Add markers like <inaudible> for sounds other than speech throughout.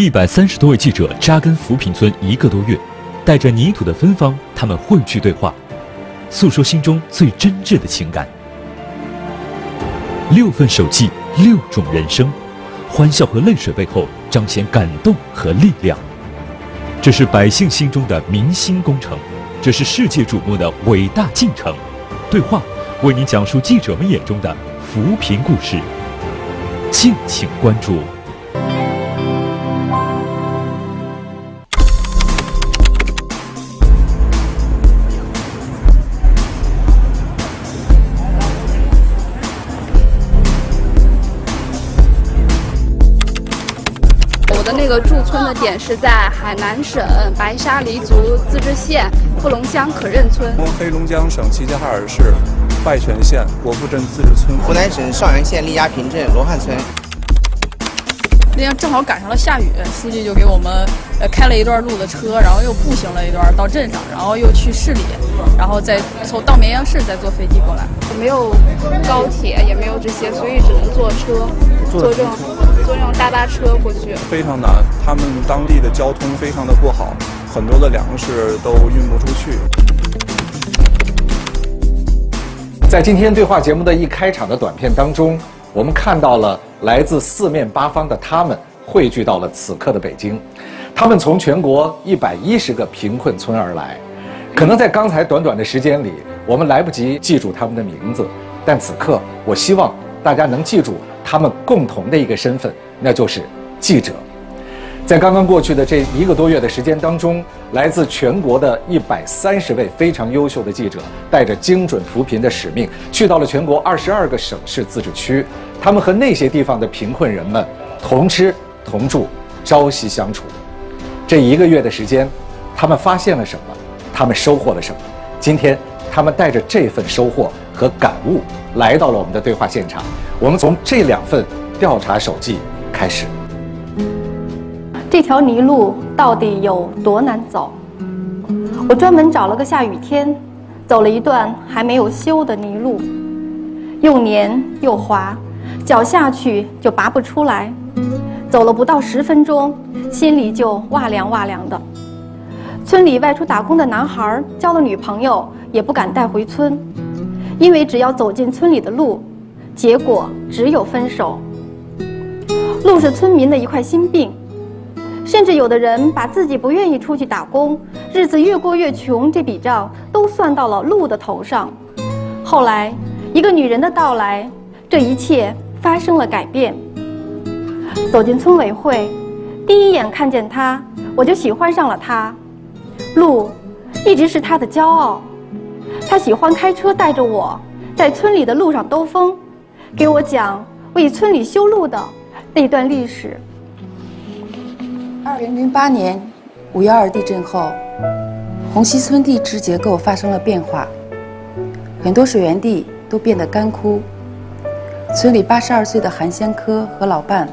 一百三十多位记者扎根扶贫村一个多月，带着泥土的芬芳，他们汇聚对话，诉说心中最真挚的情感。六份手记，六种人生，欢笑和泪水背后彰显感动和力量。这是百姓心中的民心工程，这是世界瞩目的伟大进程。对话为您讲述记者们眼中的扶贫故事，敬请关注。的点是在海南省白沙黎族自治县富龙乡可任村。黑龙江省齐齐哈尔市拜泉县国富镇自治村。湖南省邵阳县利家坪镇罗汉村。那天正好赶上了下雨，书记就给我们呃开了一段路的车，然后又步行了一段到镇上，然后又去市里，然后再从到绵阳市再坐飞机过来。没有高铁，也没有这些，所以只能坐车，坐这种坐那种大巴车过去。非常难，他们当地的交通非常的不好，很多的粮食都运不出去。在今天对话节目的一开场的短片当中，我们看到了来自四面八方的他们汇聚到了此刻的北京，他们从全国一百一十个贫困村而来，可能在刚才短短的时间里。我们来不及记住他们的名字，但此刻我希望大家能记住他们共同的一个身份，那就是记者。在刚刚过去的这一个多月的时间当中，来自全国的一百三十位非常优秀的记者，带着精准扶贫的使命，去到了全国二十二个省市自治区，他们和那些地方的贫困人们同吃同住，朝夕相处。这一个月的时间，他们发现了什么？他们收获了什么？今天。他们带着这份收获和感悟来到了我们的对话现场。我们从这两份调查手记开始。这条泥路到底有多难走？我专门找了个下雨天，走了一段还没有修的泥路，又黏又滑，脚下去就拔不出来。走了不到十分钟，心里就哇凉哇凉的。村里外出打工的男孩交了女朋友。也不敢带回村，因为只要走进村里的路，结果只有分手。路是村民的一块心病，甚至有的人把自己不愿意出去打工，日子越过越穷这笔账都算到了路的头上。后来，一个女人的到来，这一切发生了改变。走进村委会，第一眼看见她，我就喜欢上了她。路，一直是她的骄傲。他喜欢开车带着我在村里的路上兜风，给我讲为村里修路的那段历史。二零零八年五幺二地震后，红溪村地质结构发生了变化，很多水源地都变得干枯。村里八十二岁的韩先科和老伴，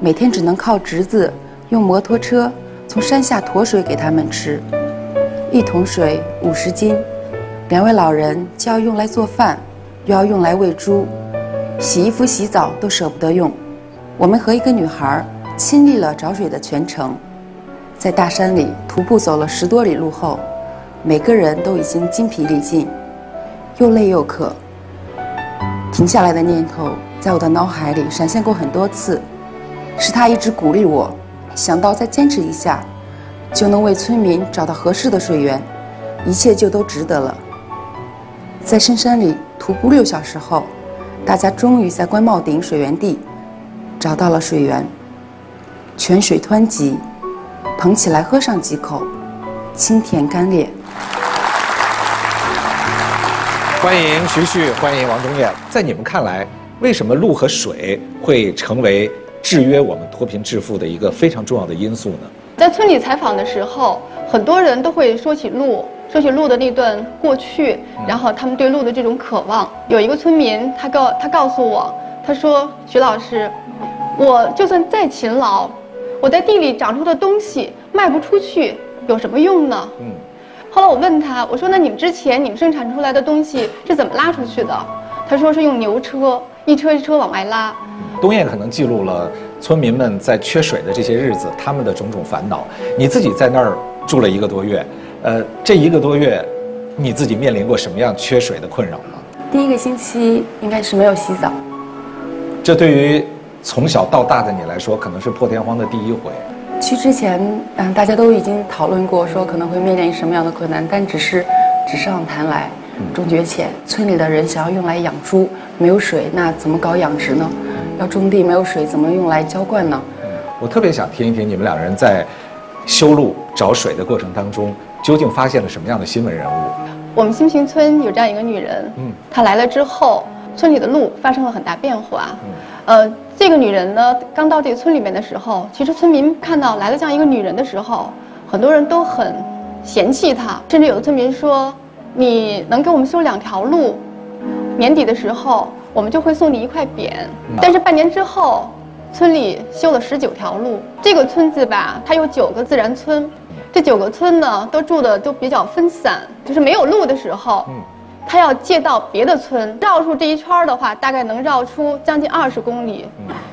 每天只能靠侄子用摩托车从山下驮水给他们吃，一桶水五十斤。两位老人既要用来做饭，又要用来喂猪，洗衣服、洗澡都舍不得用。我们和一个女孩亲历了找水的全程，在大山里徒步走了十多里路后，每个人都已经筋疲力尽，又累又渴。停下来的念头在我的脑海里闪现过很多次，是他一直鼓励我，想到再坚持一下，就能为村民找到合适的水源，一切就都值得了。在深山里徒步六小时后，大家终于在官帽顶水源地找到了水源。泉水湍急，捧起来喝上几口，清甜甘冽。欢迎徐旭，欢迎王东艳。在你们看来，为什么路和水会成为制约我们脱贫致富的一个非常重要的因素呢？在村里采访的时候，很多人都会说起路。说起路的那段过去，然后他们对路的这种渴望。有一个村民，他告他告诉我，他说：“徐老师，我就算再勤劳，我在地里长出的东西卖不出去，有什么用呢？”嗯。后来我问他，我说：“那你们之前你们生产出来的东西是怎么拉出去的？”他说：“是用牛车，一车一车往外拉。”东燕可能记录了。村民们在缺水的这些日子，他们的种种烦恼。你自己在那儿住了一个多月，呃，这一个多月，你自己面临过什么样缺水的困扰吗？第一个星期应该是没有洗澡，这对于从小到大的你来说，可能是破天荒的第一回。去之前，嗯，大家都已经讨论过，说可能会面临什么样的困难，但只是纸上谈来，终觉浅。村里的人想要用来养猪，没有水，那怎么搞养殖呢？要种地，没有水，怎么用来浇灌呢？我特别想听一听你们两人在修路找水的过程当中，究竟发现了什么样的新闻人物？我们新平村有这样一个女人，嗯她来了之后，村里的路发生了很大变化。呃，这个女人呢，刚到这个村里面的时候，其实村民看到来了这样一个女人的时候，很多人都很嫌弃她，甚至有的村民说：“你能给我们修两条路，年底的时候我们就会送你一块匾。”但是半年之后，村里修了十九条路。这个村子吧，它有九个自然村，这九个村呢都住的都比较分散，就是没有路的时候，他要借到别的村，绕出这一圈的话，大概能绕出将近二十公里。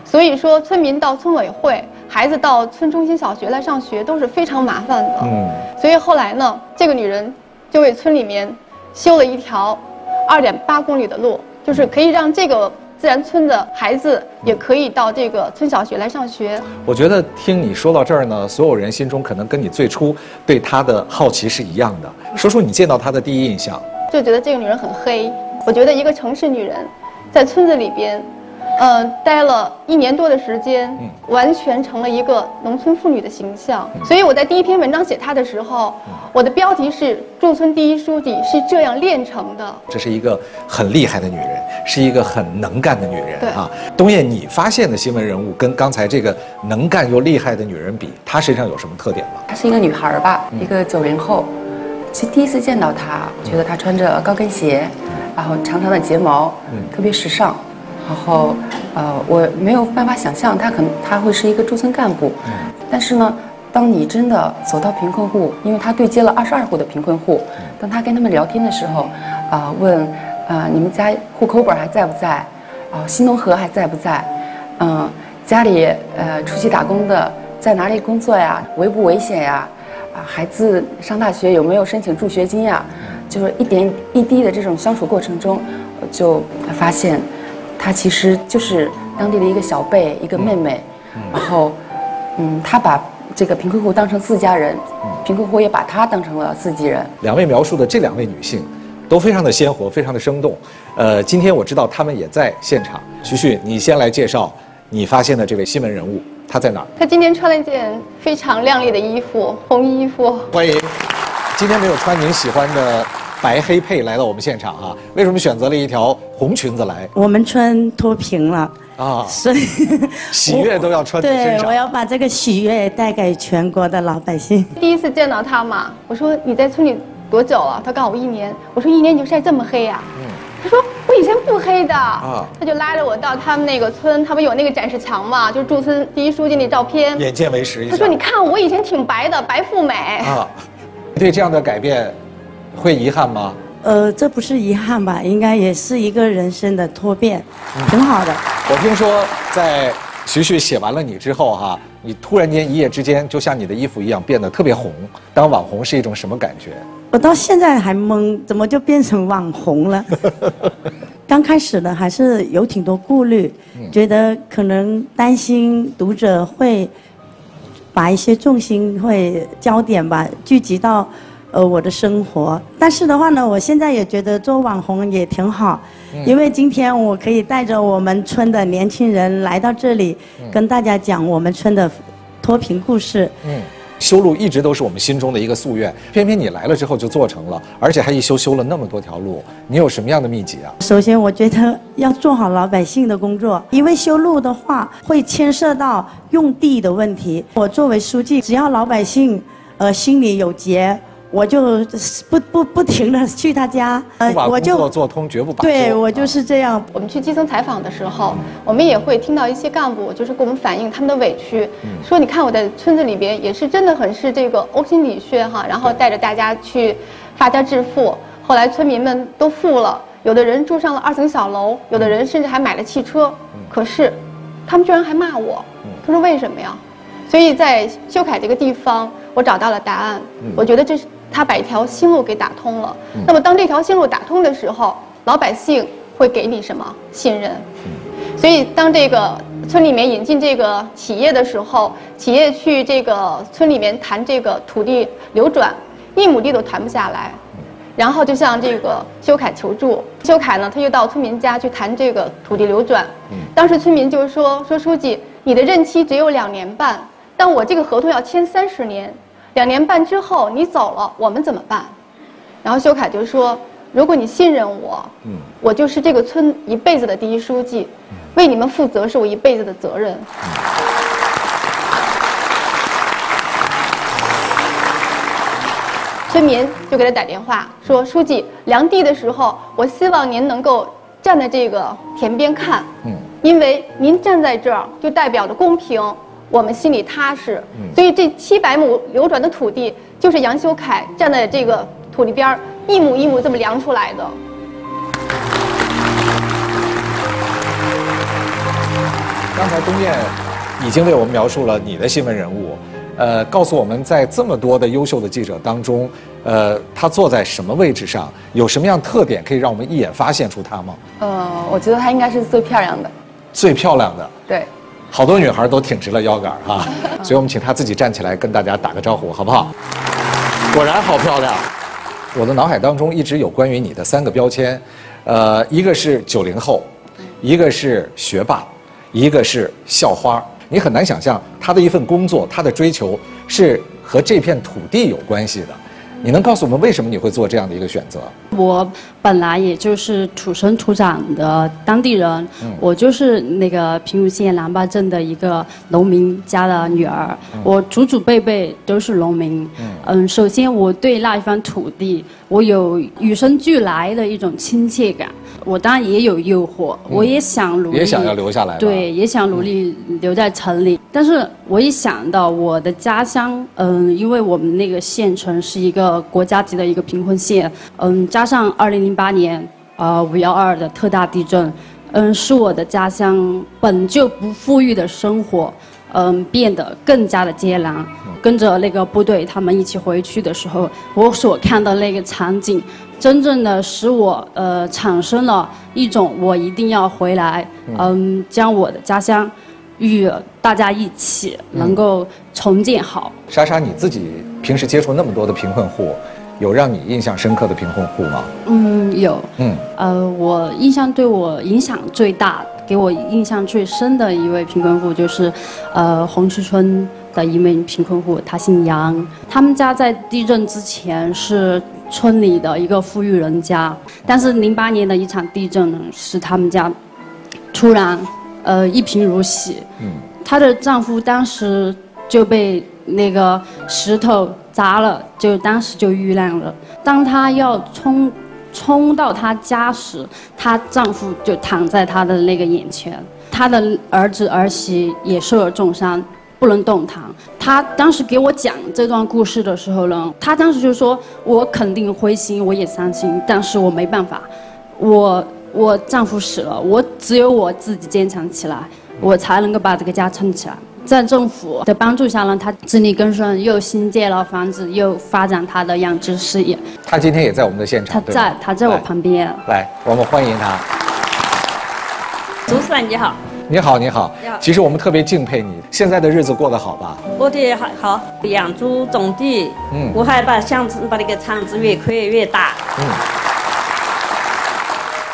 所以说，村民到村委会，孩子到村中心小学来上学都是非常麻烦的。嗯，所以后来呢，这个女人就为村里面修了一条二点八公里的路，就是可以让这个自然村的孩子也可以到这个村小学来上学。我觉得听你说到这儿呢，所有人心中可能跟你最初对她的好奇是一样的。说说你见到她的第一印象。就觉得这个女人很黑。我觉得一个城市女人，在村子里边，呃，待了一年多的时间，完全成了一个农村妇女的形象。所以我在第一篇文章写她的时候，我的标题是“驻村第一书记是这样炼成的”。这是一个很厉害的女人，是一个很能干的女人对啊。东燕，你发现的新闻人物跟刚才这个能干又厉害的女人比，她身上有什么特点吗？她是一个女孩儿吧，一个九零后。其实第一次见到她，觉得她穿着高跟鞋，然后长长的睫毛，特别时尚。然后，呃，我没有办法想象他可能他会是一个驻村干部。但是呢，当你真的走到贫困户，因为他对接了二十二户的贫困户，当他跟他们聊天的时候，啊、问，啊、你们家户口本还在不在？啊、新农合还在不在？嗯、家里呃出去打工的在哪里工作呀？危不危险呀？啊，孩子上大学有没有申请助学金呀？就是一点一滴的这种相处过程中，就发现，她其实就是当地的一个小辈，一个妹妹。然后，嗯，她把这个贫困户当成自家人，贫困户也把她当成了自己人。两位描述的这两位女性，都非常的鲜活，非常的生动。呃，今天我知道她们也在现场。徐旭，你先来介绍你发现的这位新闻人物，她在哪儿？她今天穿了一件非常亮丽的衣服，红衣服。欢迎，今天没有穿您喜欢的白黑配来到我们现场啊？为什么选择了一条红裙子来我们穿脱贫了，啊？所以 <laughs> 喜悦都要穿在身对，我要把这个喜悦带给全国的老百姓。第一次见到她嘛，我说你在村里多久了？她告诉我一年。我说一年你就晒这么黑呀、她说我以前不黑的。啊她就拉着我到他们那个村，他们有那个展示墙嘛，就是驻村第一书记那照片。眼见为实一下。她说你看我以前挺白的，白富美。啊，对这样的改变会遗憾吗？呃，这不是遗憾吧？应该也是一个人生的蜕变，挺好的。我听说在徐旭写完了你之后哈、你突然间一夜之间就像你的衣服一样变得特别红。当网红是一种什么感觉？我到现在还懵，怎么就变成网红了？<laughs> 刚开始呢，还是有挺多顾虑，觉得可能担心读者会把一些重心会焦点吧聚集到呃我的生活。但是的话呢，我现在也觉得做网红也挺好，因为今天我可以带着我们村的年轻人来到这里，跟大家讲我们村的脱贫故事。嗯，修路一直都是我们心中的一个夙愿，偏偏你来了之后就做成了，而且还一修修了那么多条路，你有什么样的秘籍啊？首先，我觉得要做好老百姓的工作，因为修路的话会牵涉到用地的问题。我作为书记，只要老百姓呃心里有结，我就不不不停的 <laughs> 去他家，我就作做通，绝不罢休。对我就是这样。我们去基层采访的时候，我们也会听到一些干部就是给我们反映他们的委屈，说你看我在村子里边也是真的很是这个呕心沥血哈，然后带着大家去发家致富，后来村民们都富了，有的人住上了二层小楼，有的人甚至还买了汽车，可是他们居然还骂我。他说为什么呀？所以在修凯这个地方，我找到了答案。我觉得这是他把一条新路给打通了。那么当这条新路打通的时候，老百姓会给你什么信任？所以当这个村里面引进这个企业的时候，企业去这个村里面谈这个土地流转，一亩地都谈不下来。然后就向这个修凯求助，修凯呢，他就到村民家去谈这个土地流转。当时村民就说：“说书记，你的任期只有两年半，但我这个合同要签三十年，两年半之后你走了，我们怎么办？”然后修凯就说：“如果你信任我，我就是这个村一辈子的第一书记，为你们负责是我一辈子的责任。”村民就给他打电话说：“书记，量地的时候，我希望您能够站在这个田边看，嗯，因为您站在这儿就代表着公平，我们心里踏实。所以这七百亩流转的土地，就是杨修凯站在这个土地边儿，一亩一亩这么量出来的。”刚才东燕已经为我们描述了你的新闻人物。呃，告诉我们在这么多的优秀的记者当中，呃，他坐在什么位置上，有什么样特点可以让我们一眼发现出他吗？呃，我觉得他应该是最漂亮的。最漂亮的。对。好多女孩都挺直了腰杆哈，<laughs> 所以我们请她自己站起来跟大家打个招呼，好不好？果然好漂亮。我的脑海当中一直有关于你的三个标签，呃，一个是九零后，一个是学霸，一个是校花。你很难想象她的一份工作，她的追求是和这片土地有关系的。你能告诉我们为什么你会做这样的一个选择？我本来也就是土生土长的当地人，我就是那个平武县南坝镇的一个农民家的女儿，我祖祖辈辈都是农民。嗯，首先我对那一方土地，我有与生俱来的一种亲切感。我当然也有诱惑，我也想努力，也想要留下来，对，也想努力留在城里。但是我一想到我的家乡，嗯，因为我们那个县城是一个国家级的一个贫困县，嗯，加上二零零八年啊五幺二的特大地震，嗯，是我的家乡本就不富裕的生活，嗯，变得更加的艰难。跟着那个部队他们一起回去的时候，我所看到那个场景。真正的使我呃产生了一种我一定要回来，嗯，将我的家乡与大家一起能够重建好。莎莎，你自己平时接触那么多的贫困户，有让你印象深刻的贫困户吗？嗯，有。嗯，呃，我印象对我影响最大、给我印象最深的一位贫困户就是，呃，红石村的一名贫困户，他姓杨，他们家在地震之前是。村里的一个富裕人家，但是零八年的一场地震呢，使他们家突然呃一贫如洗。嗯，她的丈夫当时就被那个石头砸了，就当时就遇难了。当她要冲冲到她家时，她丈夫就躺在她的那个眼前，她的儿子儿媳也受了重伤。不能动弹。她当时给我讲这段故事的时候呢，她当时就说：“我肯定灰心，我也伤心，但是我没办法，我我丈夫死了，我只有我自己坚强起来，我才能够把这个家撑起来。”在政府的帮助下呢，他自力更生，又新建了房子，又发展他的养殖事业。他今天也在我们的现场，他在，他在我旁边。来，我们欢迎他。主持人你好。你好，你好。你好。其实我们特别敬佩你，现在的日子过得好吧？过得好，好。养猪种地，嗯，我还把乡把那个厂子越扩越大。嗯。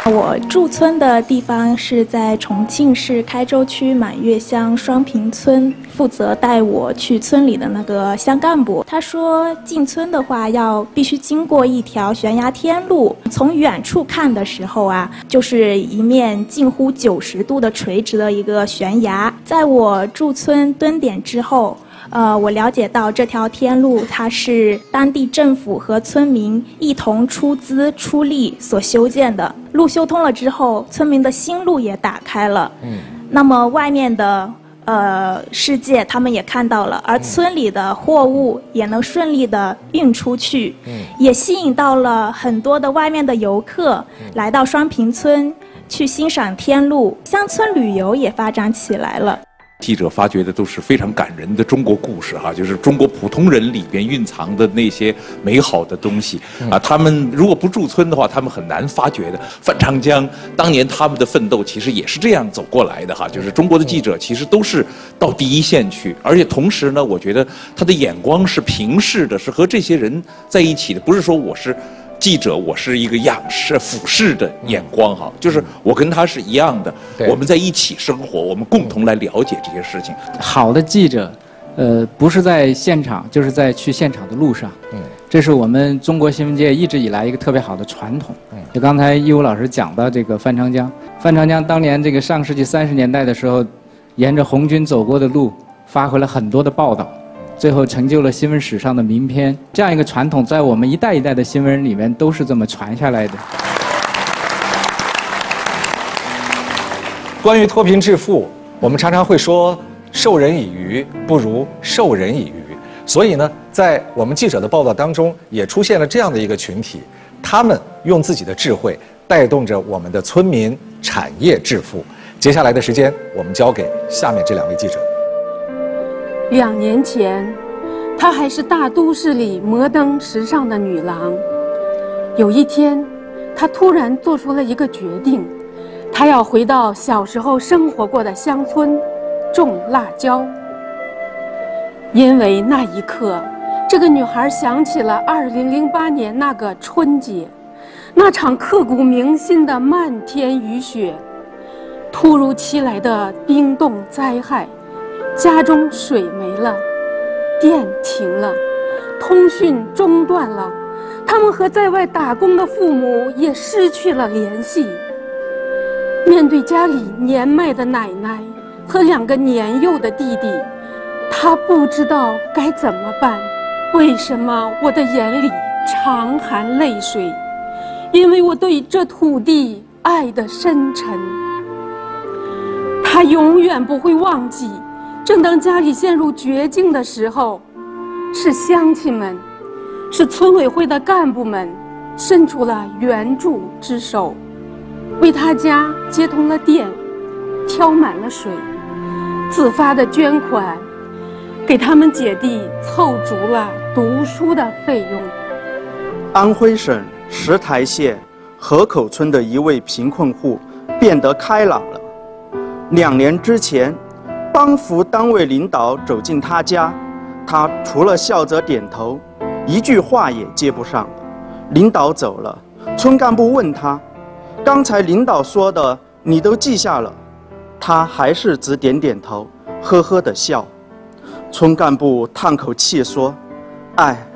我驻村的地方是在重庆市开州区满月乡双坪村，负责带我去村里的那个乡干部。他说进村的话要必须经过一条悬崖天路，从远处看的时候啊，就是一面近乎九十度的垂直的一个悬崖。在我驻村蹲点之后。呃，我了解到这条天路，它是当地政府和村民一同出资出力所修建的。路修通了之后，村民的新路也打开了。嗯。那么外面的呃世界，他们也看到了，而村里的货物也能顺利的运出去。嗯。也吸引到了很多的外面的游客来到双坪村。去欣赏天路，乡村旅游也发展起来了。记者发掘的都是非常感人的中国故事，哈，就是中国普通人里边蕴藏的那些美好的东西啊。他们如果不驻村的话，他们很难发掘的。范长江当年他们的奋斗其实也是这样走过来的，哈，就是中国的记者其实都是到第一线去，而且同时呢，我觉得他的眼光是平视的，是和这些人在一起的，不是说我是。记者，我是一个仰视、俯视的眼光哈，就是我跟他是一样的，我们在一起生活，我们共同来了解这些事情。好的记者，呃，不是在现场，就是在去现场的路上。嗯，这是我们中国新闻界一直以来一个特别好的传统。嗯，就刚才义武老师讲到这个范长江，范长江当年这个上世纪三十年代的时候，沿着红军走过的路，发回了很多的报道。最后成就了新闻史上的名篇，这样一个传统，在我们一代一代的新闻人里面都是这么传下来的。关于脱贫致富，我们常常会说“授人以鱼，不如授人以渔”。所以呢，在我们记者的报道当中，也出现了这样的一个群体，他们用自己的智慧带动着我们的村民产业致富。接下来的时间，我们交给下面这两位记者。两年前，她还是大都市里摩登时尚的女郎。有一天，她突然做出了一个决定，她要回到小时候生活过的乡村，种辣椒。因为那一刻，这个女孩想起了2008年那个春节，那场刻骨铭心的漫天雨雪，突如其来的冰冻灾害。家中水没了，电停了，通讯中断了，他们和在外打工的父母也失去了联系。面对家里年迈的奶奶和两个年幼的弟弟，他不知道该怎么办。为什么我的眼里常含泪水？因为我对这土地爱的深沉。他永远不会忘记。正当家里陷入绝境的时候，是乡亲们，是村委会的干部们，伸出了援助之手，为他家接通了电，挑满了水，自发的捐款，给他们姐弟凑足了读书的费用。安徽省石台县河口村的一位贫困户变得开朗了，两年之前。帮扶单位领导走进他家，他除了笑着点头，一句话也接不上。领导走了，村干部问他：“刚才领导说的你都记下了？”他还是只点点头，呵呵的笑。村干部叹口气说：“哎，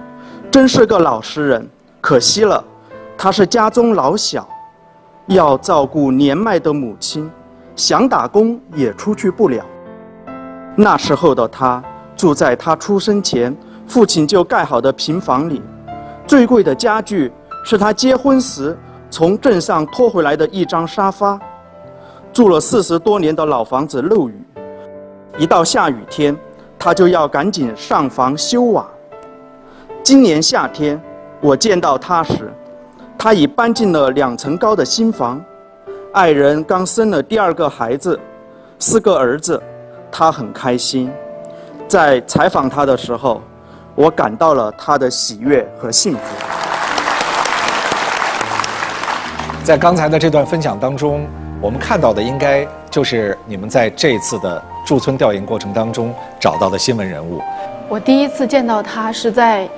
真是个老实人，可惜了，他是家中老小，要照顾年迈的母亲，想打工也出去不了。”那时候的他住在他出生前父亲就盖好的平房里，最贵的家具是他结婚时从镇上拖回来的一张沙发。住了四十多年的老房子漏雨，一到下雨天，他就要赶紧上房修瓦。今年夏天我见到他时，他已搬进了两层高的新房，爱人刚生了第二个孩子，四个儿子。他很开心，在采访他的时候，我感到了他的喜悦和幸福。在刚才的这段分享当中，我们看到的应该就是你们在这次的驻村调研过程当中找到的新闻人物。我第一次见到他是在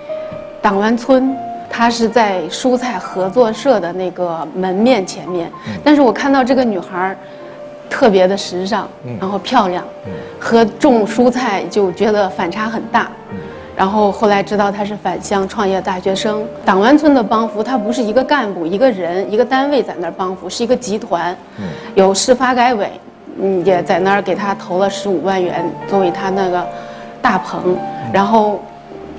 党湾村，他是在蔬菜合作社的那个门面前面，但是我看到这个女孩。特别的时尚，然后漂亮，和种蔬菜就觉得反差很大。然后后来知道他是返乡创业大学生。党湾村的帮扶，他不是一个干部、一个人、一个单位在那儿帮扶，是一个集团。有市发改委，嗯，也在那儿给他投了十五万元作为他那个大棚。然后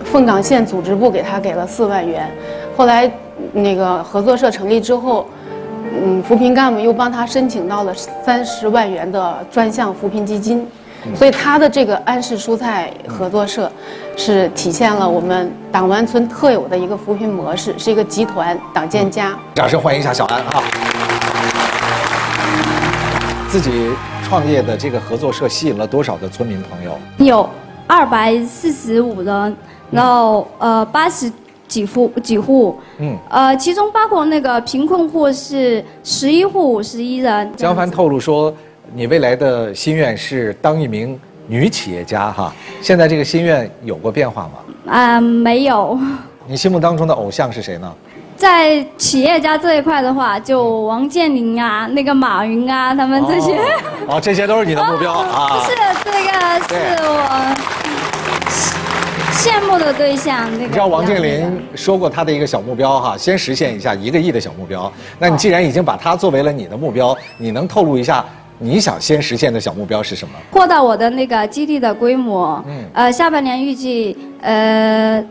凤岗县组织部给他给了四万元。后来那个合作社成立之后。嗯，扶贫干部又帮他申请到了三十万元的专项扶贫基金，所以他的这个安氏蔬菜合作社，是体现了我们党湾村特有的一个扶贫模式，是一个集团党建家。掌声欢迎一下小安哈。自己创业的这个合作社吸引了多少的村民朋友？有二百四十五人，然后呃八十几户几户，嗯，呃其中包括那个贫困户是十一户五十一人。江帆透露说，你未来的心愿是当一名女企业家哈，现在这个心愿有过变化吗？啊、没有，你心目当中的偶像是谁呢？在企业家这一块的话，就王健林啊，那个马云啊，他们这些。哦，这些都是你的目标 <laughs> 啊。不是这个是我羡慕的对象。那个你知道王健林说过他的一个小目标哈，先实现一下一个亿的小目标。那你既然已经把它作为了你的目标，你能透露一下你想先实现的小目标是什么？扩大我的那个基地的规模，嗯，呃，下半年预计呃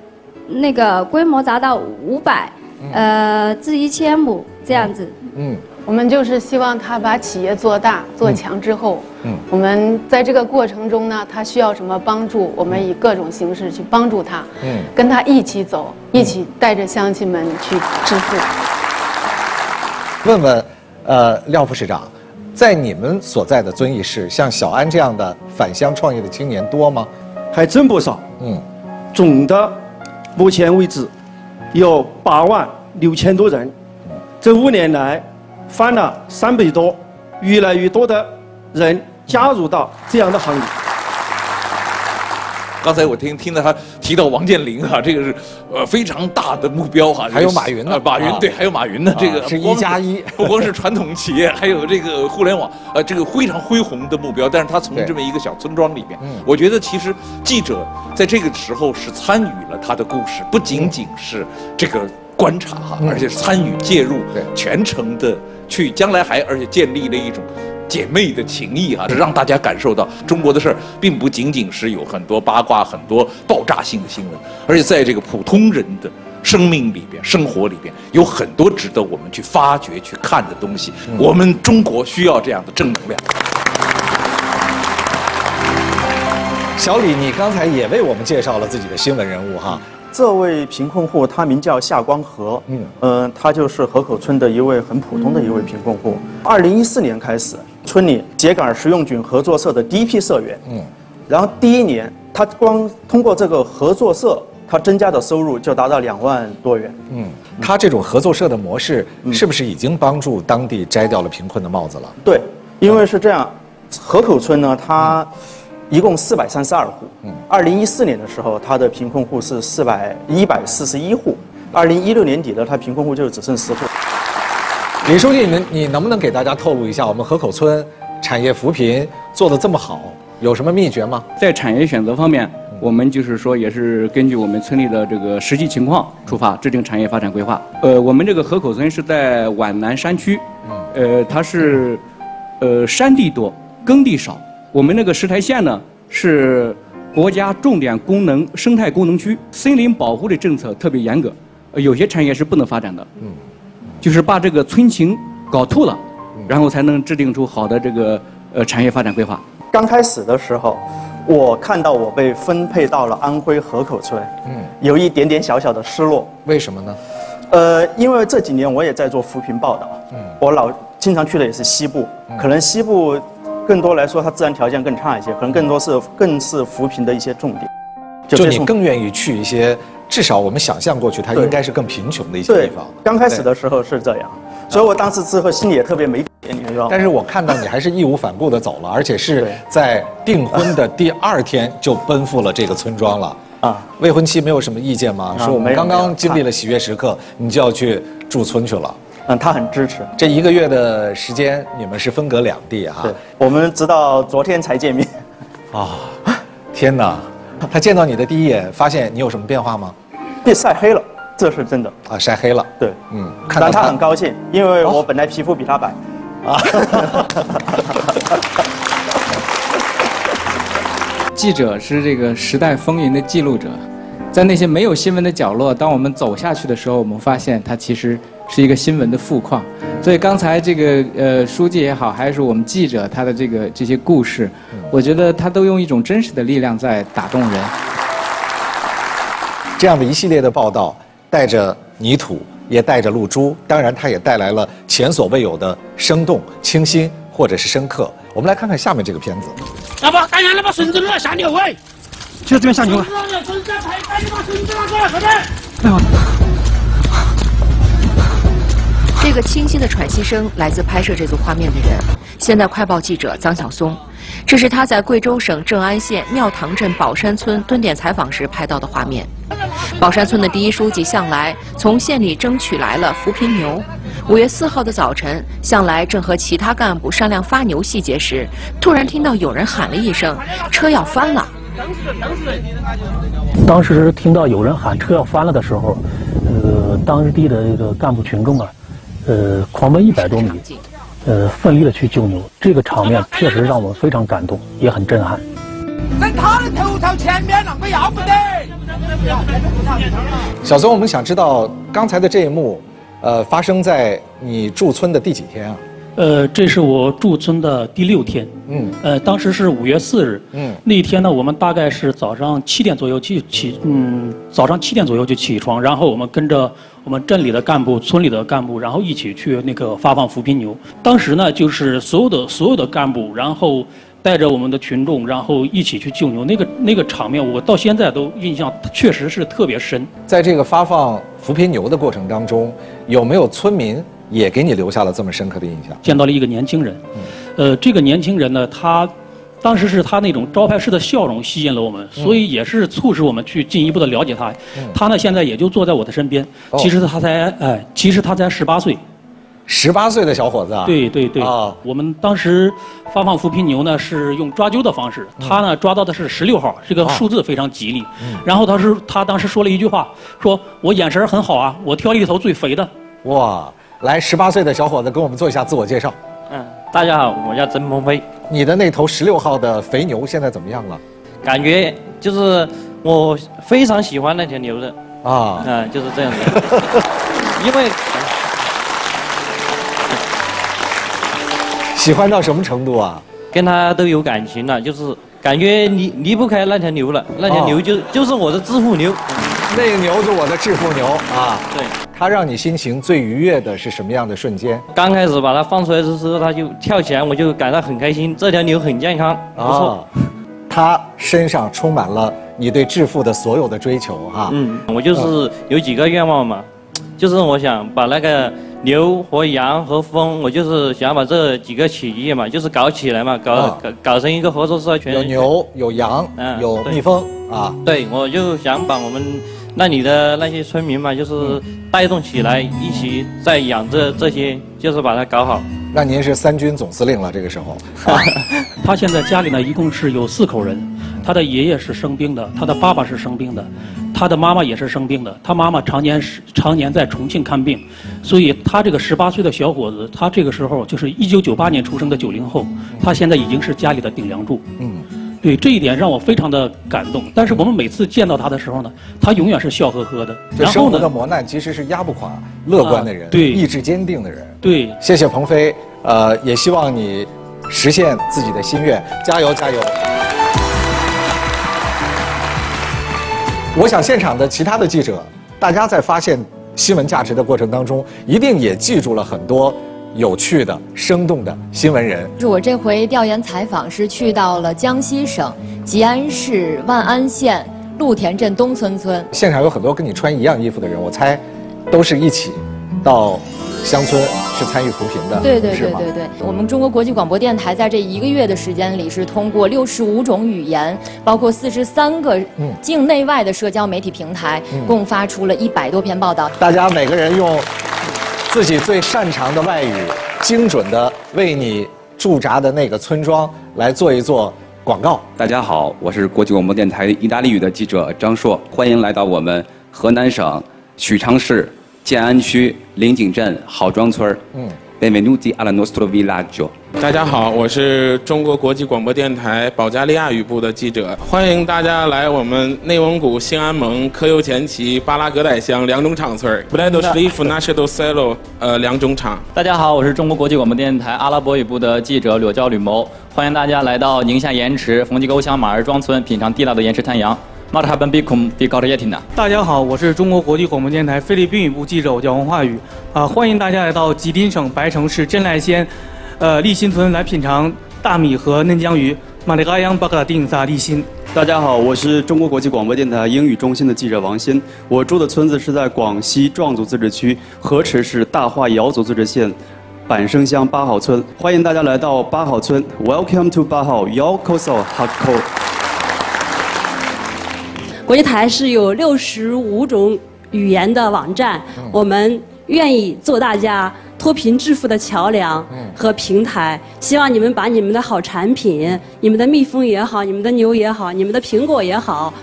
那个规模达到五百，呃至一千亩这样子。嗯，我们就是希望他把企业做大做强之后，嗯，我们在这个过程中呢，他需要什么帮助，我们以各种形式去帮助他，嗯，跟他一起走，一起带着乡亲们去致富。问问，呃，廖副市长，在你们所在的遵义市，像小安这样的返乡创业的青年多吗？还真不少。嗯，总的目前为止有八万六千多人，这五年来翻了三倍多，越来越多的人加入到这样的行业。刚才我听听到他提到王健林哈，这个是呃非常大的目标哈。还有马云呢呃马云啊对，还有马云呢，啊这个是一加一 <laughs> 不光是传统企业，还有这个互联网，呃，这个非常恢宏的目标。但是他从这么一个小村庄里面嗯，我觉得其实记者在这个时候是参与了他的故事，不仅仅是这个观察哈，嗯而且参与介入对，全程的去，将来还而且建立了一种。姐妹的情谊啊，是让大家感受到中国的事儿，并不仅仅是有很多八卦、很多爆炸性的新闻，而且在这个普通人的生命里边、生活里边，有很多值得我们去发掘、去看的东西。我们中国需要这样的正能量。小李，你刚才也为我们介绍了自己的新闻人物哈。这位贫困户他名叫夏光和，嗯。嗯、他就是河口村的一位很普通的一位贫困户。二零一四年开始，村里秸秆食用菌合作社的第一批社员，嗯，然后第一年他光通过这个合作社，他增加的收入就达到两万多元。嗯，他这种合作社的模式，是不是已经帮助当地摘掉了贫困的帽子了？对，因为是这样，河口村呢，它一共四百三十二户。嗯，二零一四年的时候，它的贫困户是四百一百四十一户。二零一六年底呢，它贫困户就只剩十户。李书记，你你能不能给大家透露一下，我们河口村产业扶贫做得这么好，有什么秘诀吗？在产业选择方面，我们就是说，也是根据我们村里的这个实际情况出发，制定产业发展规划。呃，我们这个河口村是在皖南山区，呃，它是呃山地多，耕地少。我们那个石台县呢是国家重点功能生态功能区，森林保护的政策特别严格，呃有些产业是不能发展的。嗯，就是把这个村情搞透了，然后才能制定出好的这个呃产业发展规划。刚开始的时候，我看到我被分配到了安徽河口村，嗯，有一点点小小的失落。为什么呢？呃，因为这几年我也在做扶贫报道，嗯我老经常去的也是西部，可能西部更多来说它自然条件更差一些，可能更多是更是扶贫的一些重点。就你更愿意去一些，至少我们想象过去，它应该是更贫穷的一些地方。刚开始的时候是这样，所以我当时之后心里也特别没底，你知道吗？但是我看到你还是义无反顾的走了，而且是在订婚的第二天就奔赴了这个村庄了。啊，未婚妻没有什么意见吗？啊说我们刚刚经历了喜悦时刻，你就要去驻村去了。嗯，他很支持。这一个月的时间，你们是分隔两地哈。对，我们直到昨天才见面。啊，天哪！他见到你的第一眼，发现你有什么变化吗？被晒黑了，这是真的。啊，晒黑了。对，嗯，看到但他他很高兴，因为我本来皮肤比他白。啊，<laughs> 记者是这个时代风云的记录者，在那些没有新闻的角落，当我们走下去的时候，我们发现他其实是一个新闻的富矿。所以刚才这个呃书记也好，还是我们记者他的这个这些故事，我觉得他都用一种真实的力量在打动人。这样的一系列的报道，带着泥土，也带着露珠，当然它也带来了前所未有的生动、清新或者是深刻。我们来看看下面这个片子。老婆，赶紧来把绳子拿下牛喂！就这边下牛了。绳子抬，赶紧把绳子拿过来，快点！哎呦！一个清晰的喘息声来自拍摄这组画面的人，现代快报记者张晓松。这是他在贵州省正安县庙塘镇宝山村蹲点采访时拍到的画面。宝山村的第一书记向来从县里争取来了扶贫牛。五月四号的早晨，向来正和其他干部商量发牛细节时，突然听到有人喊了一声：“车要翻了！”当时听到有人喊车要翻了的时候，呃，当地的这个干部群众啊，呃，狂奔一百多米。呃，奋力的去救牛，这个场面确实让我们非常感动，也很震撼。在他的头朝前面，啷个要不得？小松，我们想知道刚才的这一幕，呃，发生在你驻村的第几天啊？呃，这是我驻村的第六天。嗯。呃，当时是五月四日。嗯。那一天呢，我们大概是早上七点左右起起，嗯，早上七点左右就起床，然后我们跟着。我们镇里的干部、村里的干部，然后一起去那个发放扶贫牛。当时呢，就是所有的所有的干部，然后带着我们的群众，然后一起去救牛。那个那个场面，我到现在都印象确实是特别深。在这个发放扶贫牛的过程当中，有没有村民也给你留下了这么深刻的印象？见到了一个年轻人，呃，这个年轻人呢，他。当时是他那种招牌式的笑容吸引了我们，所以也是促使我们去进一步的了解他。他呢，现在也就坐在我的身边。其实他才哎，其实他才十八岁，十八岁的小伙子啊。对对对。啊。我们当时发放扶贫牛呢，是用抓阄的方式。他呢抓到的是十六号，这个数字非常吉利。然后他是他当时说了一句话，说我眼神很好啊，我挑了一头最肥的。哇，来十八岁的小伙子，跟我们做一下自我介绍。嗯，大家好，我叫曾鹏飞。你的那头十六号的肥牛现在怎么样了？感觉就是我非常喜欢那条牛的啊，嗯，就是这样的。<laughs> 因为喜欢到什么程度啊？跟他都有感情了，就是感觉离离不开那条牛了。那条牛就就是我的致富牛。那个牛是我的致富牛啊！对，它让你心情最愉悦的是什么样的瞬间？刚开始把它放出来的时候，它就跳起来，我就感到很开心。这条牛很健康，不错。它身上充满了你对致富的所有的追求哈。嗯，我就是有几个愿望嘛，就是我想把那个牛和羊和蜂，我就是想把这几个企业嘛，就是搞起来嘛，搞搞搞成一个合作社，全有牛有羊，嗯，有蜜蜂啊。对，我就想把我们。那你的那些村民嘛，就是带动起来，一起在养着这些，就是把它搞好。那您是三军总司令了，这个时候。<laughs> 他现在家里呢，一共是有四口人，他的爷爷是生病的，他的爸爸是生病的，他的妈妈也是生病的，他妈妈常年是常年在重庆看病，所以他这个十八岁的小伙子，他这个时候就是一九九八年出生的九零后，他现在已经是家里的顶梁柱。嗯。对这一点让我非常的感动，但是我们每次见到他的时候呢，他永远是笑呵呵的。这生活的磨难其实是压不垮乐观的人，对，意志坚定的人。对，谢谢鹏飞，呃，也希望你实现自己的心愿，加油加油！我想现场的其他的记者，大家在发现新闻价值的过程当中，一定也记住了很多。有趣的、生动的新闻人。是我这回调研采访是去到了江西省吉安市万安县陆田镇东村村。现场有很多跟你穿一样衣服的人，我猜，都是一起到乡村去参与扶贫的。对对对对对。我们中国国际广播电台在这一个月的时间里，是通过六十五种语言，包括四十三个境内外的社交媒体平台，共发出了一百多篇报道。大家每个人用。自己最擅长的外语，精准的为你驻扎的那个村庄来做一做广告。大家好，我是国际广播电台意大利语的记者张硕，欢迎来到我们河南省许昌市建安区灵井镇郝庄村。嗯。大家好，我是中国国际广播电台保加利亚语部的记者，欢迎大家来我们内蒙古兴安盟科尤前旗巴拉格傣乡梁中场村。布莱多什利夫纳什多塞罗，呃，梁中场。大家好，我是中国国际广播电台阿拉伯语部的记者柳娇吕谋，欢迎大家来到宁夏盐池冯集沟乡马儿庄村，品尝地道的盐池滩羊。大家好，我是中国国际广播电台菲律宾语部记者，我叫王化宇。啊，欢迎大家来到吉林省白城市真来县，呃立新村来品尝大米和嫩江鱼。马里嘎央巴格丁萨立新。大家好，我是中国国际广播电台英语中心的记者王鑫。我住的村子是在广西壮族自治区河池市大化瑶族自治县板生乡八号村。欢迎大家来到八号村，Welcome to 八号 Yokoso Hakko。国际台是有六十五种语言的网站，我们愿意做大家。脱贫致富的桥梁和平台，希望你们把你们的好产品，你们的蜜蜂也好，你们的牛也好，你们的苹果也好，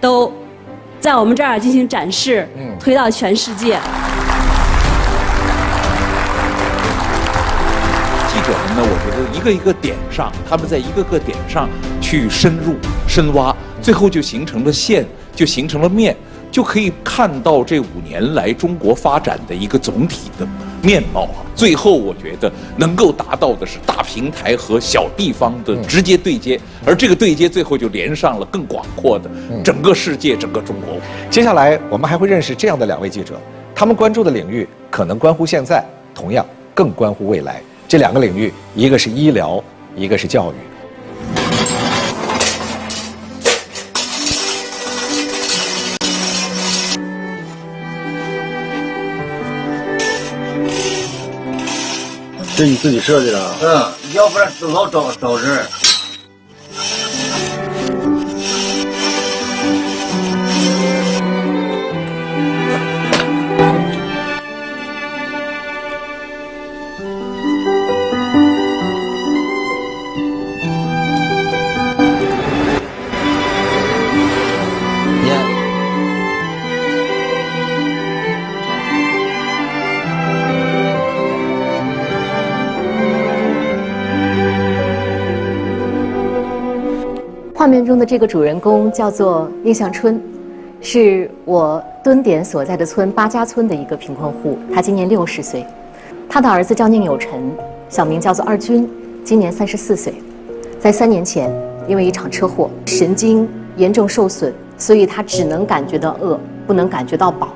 都在我们这儿进行展示，推到全世界。记者们呢，我觉得一个一个点上，他们在一个个点上去深入深挖，最后就形成了线，就形成了面，就可以看到这五年来中国发展的一个总体的。面貌啊，最后我觉得能够达到的是大平台和小地方的直接对接，而这个对接最后就连上了更广阔的整个世界，整个中国。接下来我们还会认识这样的两位记者，他们关注的领域可能关乎现在，同样更关乎未来。这两个领域，一个是医疗，一个是教育。这你自己设计的？嗯，要不然老找找人。画面中的这个主人公叫做宁向春，是我蹲点所在的村八家村的一个贫困户。他今年六十岁，他的儿子叫宁有臣，小名叫做二军，今年三十四岁。在三年前，因为一场车祸，神经严重受损，所以他只能感觉到饿，不能感觉到饱。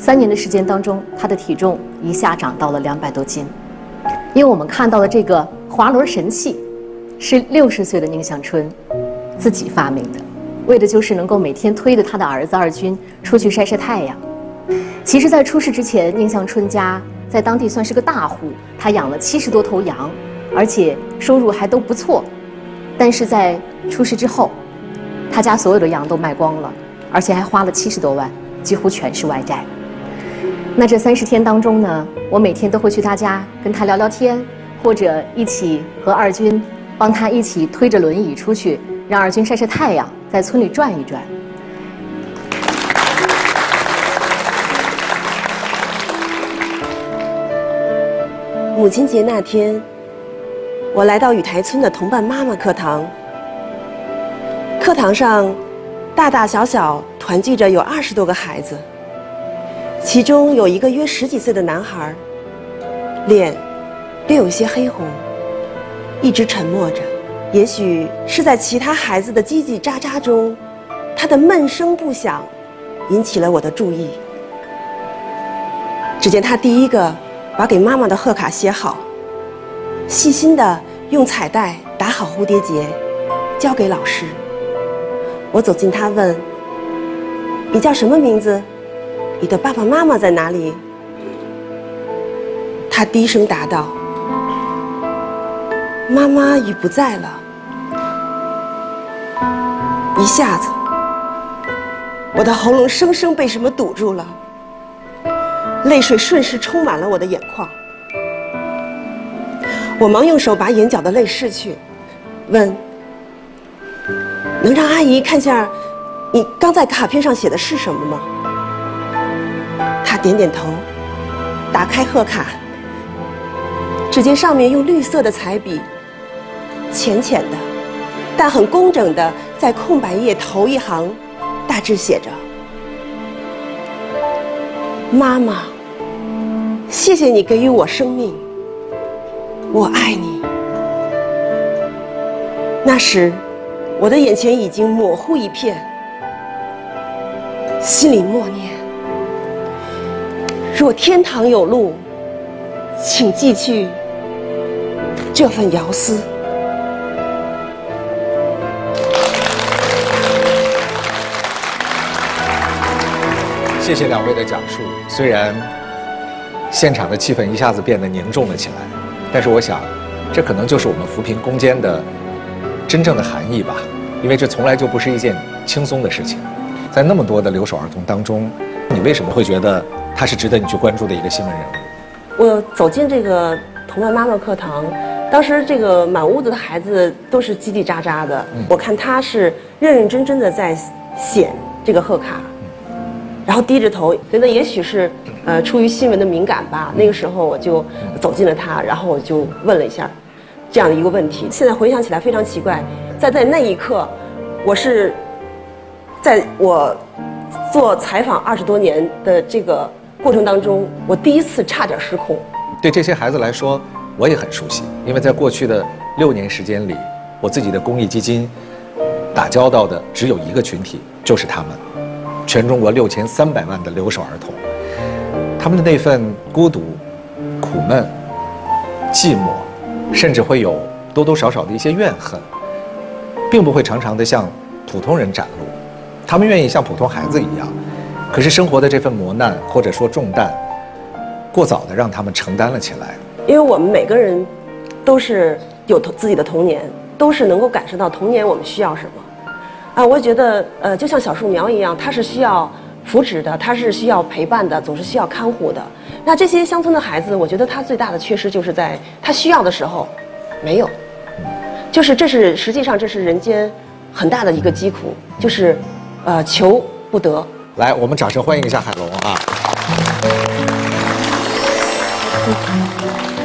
三年的时间当中，他的体重一下长到了两百多斤。因为我们看到的这个滑轮神器，是六十岁的宁向春。自己发明的，为的就是能够每天推着他的儿子二军出去晒晒太阳。其实，在出事之前，宁向春家在当地算是个大户，他养了七十多头羊，而且收入还都不错。但是在出事之后，他家所有的羊都卖光了，而且还花了七十多万，几乎全是外债。那这三十天当中呢，我每天都会去他家跟他聊聊天，或者一起和二军帮他一起推着轮椅出去。让二军晒晒太阳，在村里转一转。母亲节那天，我来到雨台村的同伴妈妈课堂。课堂上，大大小小团聚着有二十多个孩子，其中有一个约十几岁的男孩，脸略有些黑红，一直沉默着。也许是在其他孩子的叽叽喳喳中，他的闷声不响，引起了我的注意。只见他第一个把给妈妈的贺卡写好，细心的用彩带打好蝴蝶结，交给老师。我走近他问：“你叫什么名字？你的爸爸妈妈在哪里？”他低声答道：“妈妈已不在了。”一下子，我的喉咙生生被什么堵住了，泪水瞬时充满了我的眼眶。我忙用手把眼角的泪拭去，问：“能让阿姨看下你刚在卡片上写的是什么吗？”她点点头，打开贺卡，只见上面用绿色的彩笔，浅浅的，但很工整的。在空白页头一行，大致写着：“妈妈，谢谢你给予我生命，我爱你。”那时，我的眼前已经模糊一片，心里默念：“若天堂有路，请寄去这份遥思。谢谢两位的讲述。虽然现场的气氛一下子变得凝重了起来，但是我想，这可能就是我们扶贫攻坚的真正的含义吧。因为这从来就不是一件轻松的事情。在那么多的留守儿童当中，你为什么会觉得他是值得你去关注的一个新闻人物？我走进这个同伴妈妈课堂，当时这个满屋子的孩子都是叽叽喳喳的，我看他是认认真真的在写这个贺卡。然后低着头，觉得也许是，呃，出于新闻的敏感吧。那个时候我就走进了他，然后我就问了一下，这样的一个问题。现在回想起来非常奇怪，在在那一刻，我是，在我做采访二十多年的这个过程当中，我第一次差点失控。对这些孩子来说，我也很熟悉，因为在过去的六年时间里，我自己的公益基金打交道的只有一个群体，就是他们。全中国六千三百万的留守儿童，他们的那份孤独、苦闷、寂寞，甚至会有多多少少的一些怨恨，并不会常常的向普通人展露。他们愿意像普通孩子一样，可是生活的这份磨难或者说重担，过早的让他们承担了起来。因为我们每个人都是有自己的童年，都是能够感受到童年我们需要什么。啊，我觉得，呃，就像小树苗一样，它是需要扶持的，它是需要陪伴的，总是需要看护的。那这些乡村的孩子，我觉得他最大的缺失就是在他需要的时候，没有。就是这是实际上这是人间很大的一个疾苦，就是呃求不得。来，我们掌声欢迎一下海龙啊！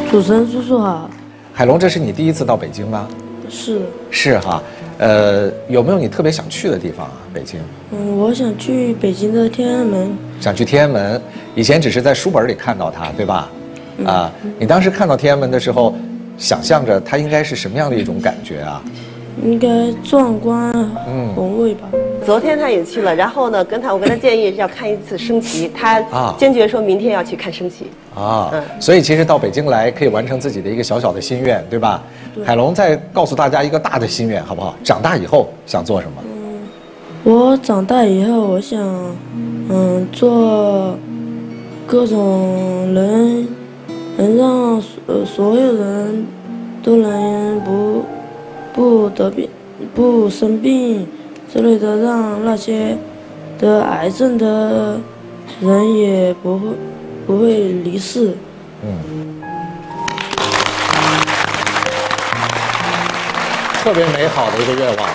主持人叔叔好。海龙，这是你第一次到北京吗？是。是哈。呃，有没有你特别想去的地方啊？北京？嗯，我想去北京的天安门。想去天安门，以前只是在书本里看到它，对吧？啊，你当时看到天安门的时候，想象着它应该是什么样的一种感觉啊？应该壮观、宏伟吧。昨天他也去了，然后呢，跟他我跟他建议要看一次升旗，他坚决说明天要去看升旗。啊，所以其实到北京来可以完成自己的一个小小的心愿，对吧？海龙再告诉大家一个大的心愿，好不好？长大以后想做什么？嗯，我长大以后我想，嗯，做各种能能让所所有人都能不不得病、不生病之类的，让那些得癌症的人也不会。不会离世。嗯，特别美好的一个愿望，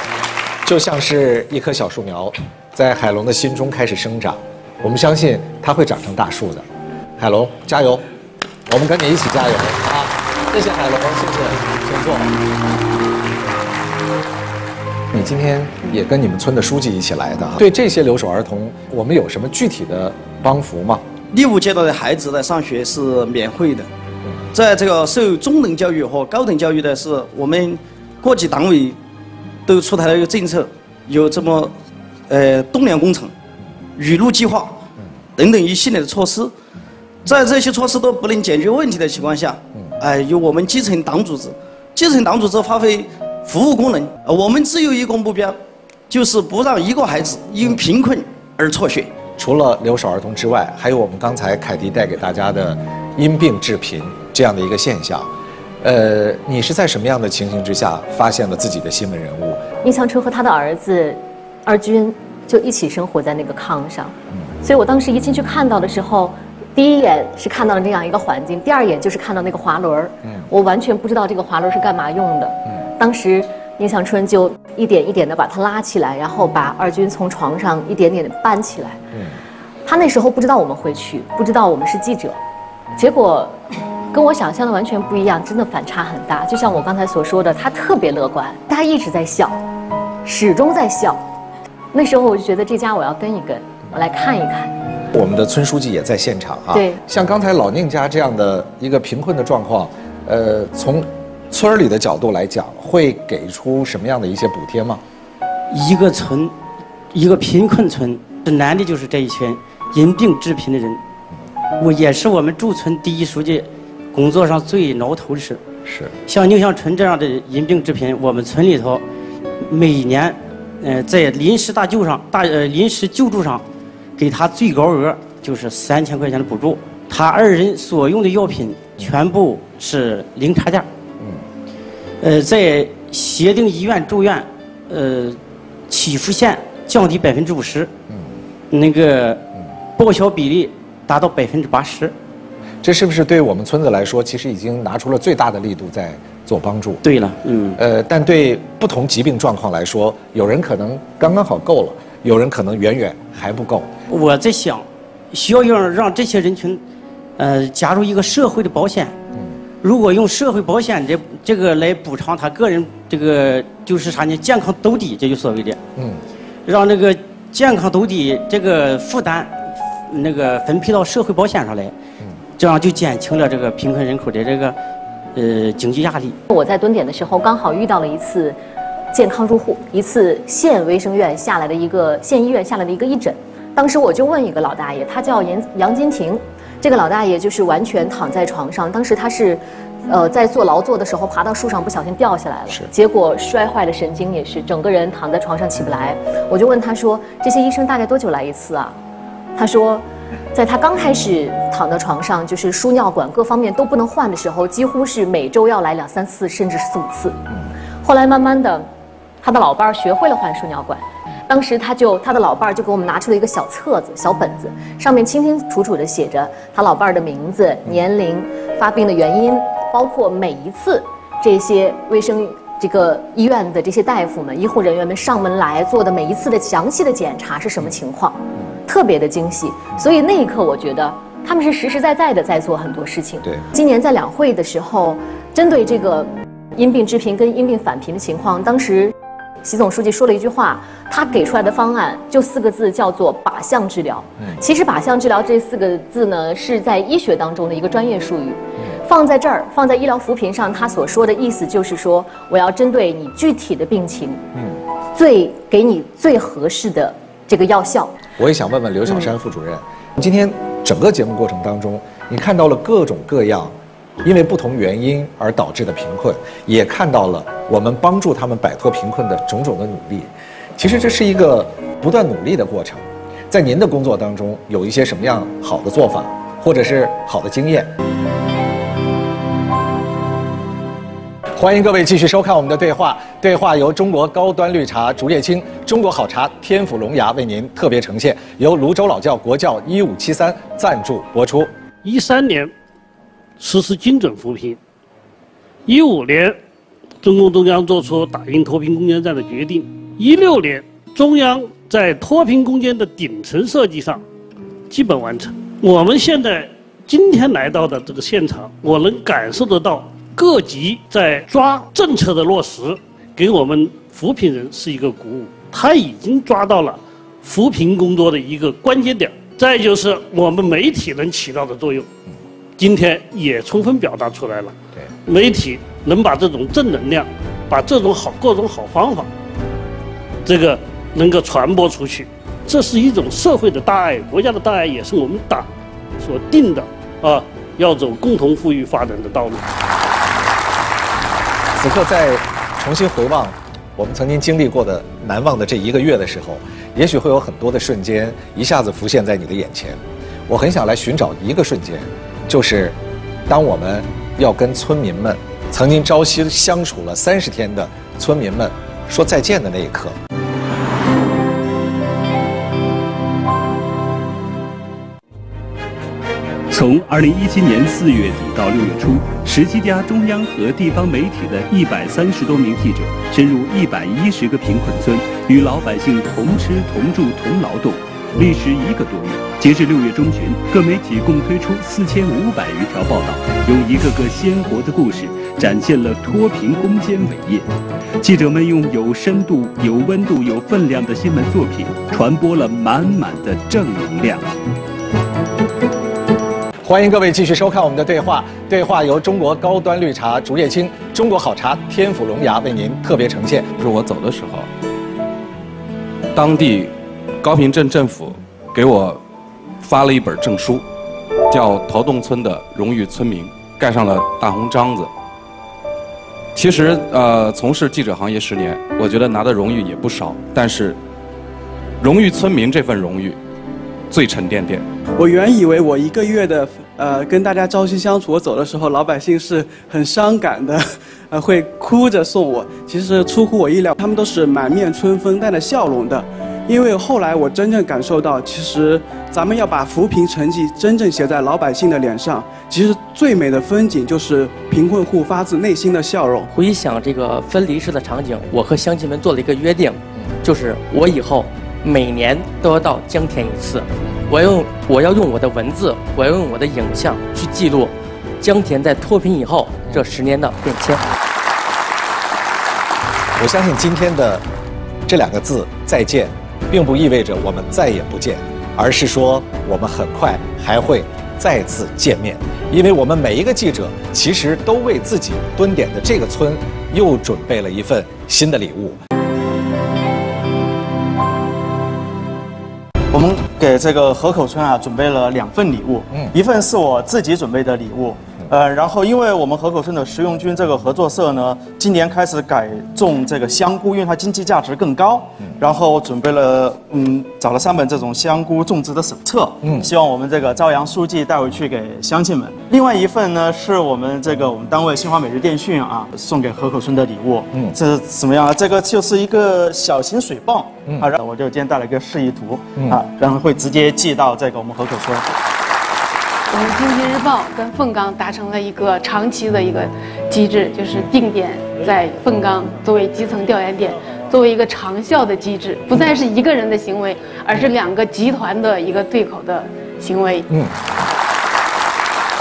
就像是一棵小树苗，在海龙的心中开始生长。我们相信它会长成大树的。海龙，加油！我们跟你一起加油啊！谢谢海龙，谢谢，请坐。你今天也跟你们村的书记一起来的，对这些留守儿童，我们有什么具体的帮扶吗？第五阶段的孩子来上学是免费的，在这个受中等教育和高等教育的是我们各级党委都出台了一个政策，有这么呃栋梁工程、雨露计划等等一系列的措施，在这些措施都不能解决问题的情况下，哎，由我们基层党组织，基层党组织发挥服务功能，我们只有一个目标，就是不让一个孩子因贫困而辍学。除了留守儿童之外，还有我们刚才凯迪带给大家的因病致贫这样的一个现象。呃，你是在什么样的情形之下发现了自己的新闻人物？殷祥春和他的儿子二军就一起生活在那个炕上，所以我当时一进去看到的时候，第一眼是看到了那样一个环境，第二眼就是看到那个滑轮嗯我完全不知道这个滑轮是干嘛用的。嗯当时。殷向春就一点一点的把他拉起来，然后把二军从床上一点点的搬起来。嗯，他那时候不知道我们会去，不知道我们是记者，结果跟我想象的完全不一样，真的反差很大。就像我刚才所说的，他特别乐观，他一直在笑，始终在笑。那时候我就觉得这家我要跟一跟，我来看一看。我们的村书记也在现场啊。对，像刚才老宁家这样的一个贫困的状况，呃，从。村里的角度来讲，会给出什么样的一些补贴吗？一个村，一个贫困村，最难的就是这一群因病致贫的人。我也是我们驻村第一书记工作上最挠头的事。是。像宁乡春这样的因病致贫，我们村里头每年，呃，在临时大救上大呃临时救助上，给他最高额就是三千块钱的补助。他二人所用的药品全部是零差价。嗯。呃，在协定医院住院，呃，起付线降低百分之五十。嗯。那个报销比例达到百分之八十。这是不是对我们村子来说，其实已经拿出了最大的力度在做帮助？对了，嗯。呃，但对不同疾病状况来说，有人可能刚刚好够了，有人可能远远还不够。我在想，需要让让这些人群，呃，加入一个社会的保险。嗯。如果用社会保险这这个来补偿他个人这个就是啥呢？健康兜底，这就所谓的。嗯。让这个健康兜底这个负担，那个分配到社会保险上来。这样就减轻了这个贫困人口的这个呃经济压力。我在蹲点的时候，刚好遇到了一次健康入户，一次县卫生院下来的一个县医院下来的一个义诊。当时我就问一个老大爷，他叫杨杨金亭，这个老大爷就是完全躺在床上。当时他是呃在做劳作的时候爬到树上不小心掉下来了，结果摔坏了神经，也是整个人躺在床上起不来。我就问他说：“这些医生大概多久来一次啊？”他说。在他刚开始躺到床上，就是输尿管各方面都不能换的时候，几乎是每周要来两三次，甚至是四五次。后来慢慢的，他的老伴儿学会了换输尿管，当时他就他的老伴儿就给我们拿出了一个小册子、小本子，上面清清楚楚地写着他老伴儿的名字、年龄、发病的原因，包括每一次这些卫生这个医院的这些大夫们、医护人员们上门来做的每一次的详细的检查是什么情况。特别的精细，所以那一刻我觉得他们是实实在在的在做很多事情。对，今年在两会的时候，针对这个因病致贫跟因病返贫的情况，当时习总书记说了一句话，他给出来的方案就四个字，叫做靶向治疗。嗯，其实靶向治疗这四个字呢，是在医学当中的一个专业术语，放在这儿，放在医疗扶贫上，他所说的意思就是说，我要针对你具体的病情，嗯，最给你最合适的这个药效。我也想问问刘小山副主任，今天整个节目过程当中，你看到了各种各样因为不同原因而导致的贫困，也看到了我们帮助他们摆脱贫困的种种的努力。其实这是一个不断努力的过程。在您的工作当中，有一些什么样好的做法，或者是好的经验？欢迎各位继续收看我们的对话。对话由中国高端绿茶竹叶青、中国好茶天府龙牙为您特别呈现，由泸州老窖国窖一五七三赞助播出。一三年实施精准扶贫，一五年中共中央做出打赢脱贫攻坚战的决定，一六年中央在脱贫攻坚的顶层设计上基本完成。我们现在今天来到的这个现场，我能感受得到。各级在抓政策的落实，给我们扶贫人是一个鼓舞。他已经抓到了扶贫工作的一个关键点。再就是我们媒体能起到的作用，今天也充分表达出来了。对媒体能把这种正能量，把这种好各种好方法，这个能够传播出去，这是一种社会的大爱，国家的大爱，也是我们党所定的啊，要走共同富裕发展的道路。此刻在重新回望我们曾经经历过的难忘的这一个月的时候，也许会有很多的瞬间一下子浮现在你的眼前。我很想来寻找一个瞬间，就是当我们要跟村民们曾经朝夕相处了三十天的村民们说再见的那一刻。从二零一七年四月底到六月初，十七家中央和地方媒体的一百三十多名记者深入一百一十个贫困村，与老百姓同吃同住同劳动，历时一个多月。截至六月中旬，各媒体共推出四千五百余条报道，用一个个鲜活的故事展现了脱贫攻坚伟业。记者们用有深度、有温度、有分量的新闻作品，传播了满满的正能量。欢迎各位继续收看我们的对话。对话由中国高端绿茶竹叶青、中国好茶天府龙牙为您特别呈现。是我走的时候，当地高坪镇政府给我发了一本证书，叫陶洞村的荣誉村民，盖上了大红章子。其实，呃，从事记者行业十年，我觉得拿的荣誉也不少，但是，荣誉村民这份荣誉，最沉甸甸。我原以为我一个月的呃跟大家朝夕相处，我走的时候老百姓是很伤感的，<laughs> 呃会哭着送我。其实出乎我意料，他们都是满面春风、带着笑容的。因为后来我真正感受到，其实咱们要把扶贫成绩真正写在老百姓的脸上，其实最美的风景就是贫困户发自内心的笑容。回想这个分离式的场景，我和乡亲们做了一个约定，就是我以后每年都要到江田一次，我要用我要用我的文字，我要用我的影像去记录江田在脱贫以后这十年的变迁。我相信今天的这两个字“再见”。并不意味着我们再也不见，而是说我们很快还会再次见面，因为我们每一个记者其实都为自己蹲点的这个村又准备了一份新的礼物。我们给这个河口村啊准备了两份礼物，嗯，一份是我自己准备的礼物。呃，然后因为我们河口村的食用菌这个合作社呢，今年开始改种这个香菇，因为它经济价值更高。然后准备了，嗯，找了三本这种香菇种植的手册，嗯，希望我们这个朝阳书记带回去给乡亲们。另外一份呢，是我们这个我们单位新华每日电讯啊送给河口村的礼物，嗯，这是怎么样啊？这个就是一个小型水泵，嗯啊，然后我就今天带了一个示意图，啊，然后会直接寄到这个我们河口村。我们经济日报跟凤岗达成了一个长期的一个机制，就是定点在凤岗作为基层调研点，作为一个长效的机制，不再是一个人的行为，而是两个集团的一个对口的行为。嗯。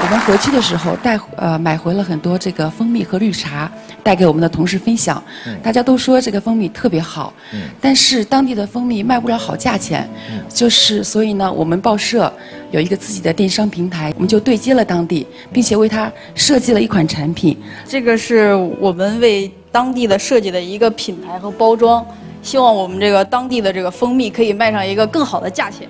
我们回去的时候带呃买回了很多这个蜂蜜和绿茶，带给我们的同事分享。大家都说这个蜂蜜特别好，但是当地的蜂蜜卖不了好价钱，就是所以呢，我们报社有一个自己的电商平台，我们就对接了当地，并且为它设计了一款产品。这个是我们为当地的设计的一个品牌和包装，希望我们这个当地的这个蜂蜜可以卖上一个更好的价钱。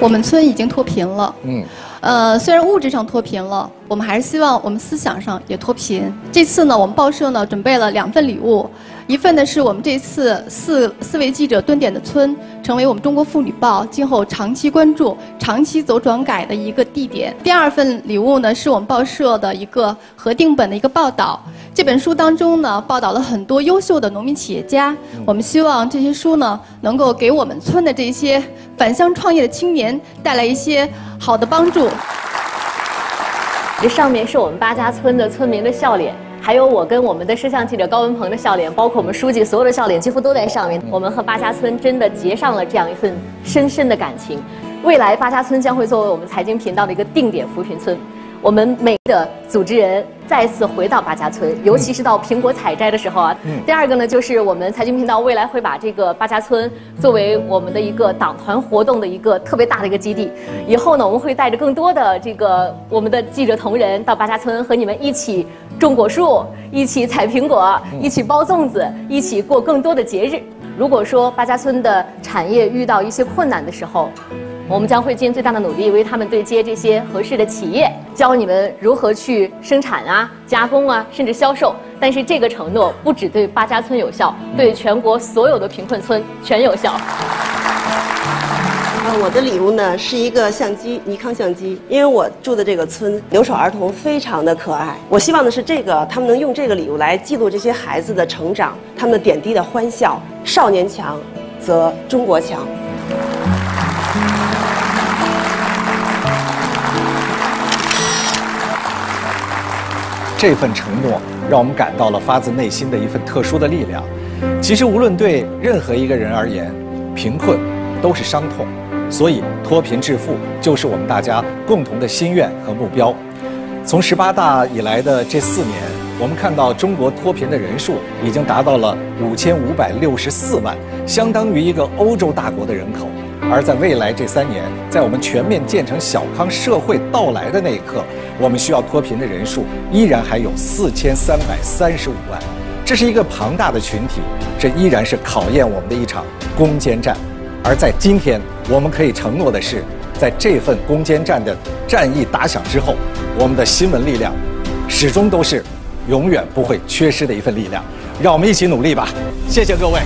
我们村已经脱贫了，嗯，呃，虽然物质上脱贫了，我们还是希望我们思想上也脱贫。这次呢，我们报社呢准备了两份礼物，一份呢是我们这次四四位记者蹲点的村，成为我们中国妇女报今后长期关注、长期走转改的一个地点。第二份礼物呢，是我们报社的一个核定本的一个报道。这本书当中呢，报道了很多优秀的农民企业家。我们希望这些书呢，能够给我们村的这些返乡创业的青年带来一些好的帮助。这上面是我们八家村的村民的笑脸，还有我跟我们的摄像记者高文鹏的笑脸，包括我们书记所有的笑脸，几乎都在上面。我们和八家村真的结上了这样一份深深的感情。未来八家村将会作为我们财经频道的一个定点扶贫村。我们美的组织人再次回到八家村，尤其是到苹果采摘的时候啊。第二个呢，就是我们财经频道未来会把这个八家村作为我们的一个党团活动的一个特别大的一个基地。以后呢，我们会带着更多的这个我们的记者同仁到八家村，和你们一起种果树，一起采苹果，一起包粽子，一起过更多的节日。如果说八家村的产业遇到一些困难的时候，我们将会尽最大的努力为他们对接这些合适的企业，教你们如何去生产啊、加工啊，甚至销售。但是这个承诺不只对八家村有效，对全国所有的贫困村全有效。啊，我的礼物呢是一个相机，尼康相机，因为我住的这个村留守儿童非常的可爱。我希望的是这个，他们能用这个礼物来记录这些孩子的成长，他们的点滴的欢笑。少年强，则中国强。这份承诺让我们感到了发自内心的一份特殊的力量。其实，无论对任何一个人而言，贫困都是伤痛，所以脱贫致富就是我们大家共同的心愿和目标。从十八大以来的这四年，我们看到中国脱贫的人数已经达到了五千五百六十四万，相当于一个欧洲大国的人口。而在未来这三年，在我们全面建成小康社会到来的那一刻，我们需要脱贫的人数依然还有四千三百三十五万，这是一个庞大的群体，这依然是考验我们的一场攻坚战。而在今天，我们可以承诺的是，在这份攻坚战的战役打响之后，我们的新闻力量始终都是永远不会缺失的一份力量。让我们一起努力吧！谢谢各位。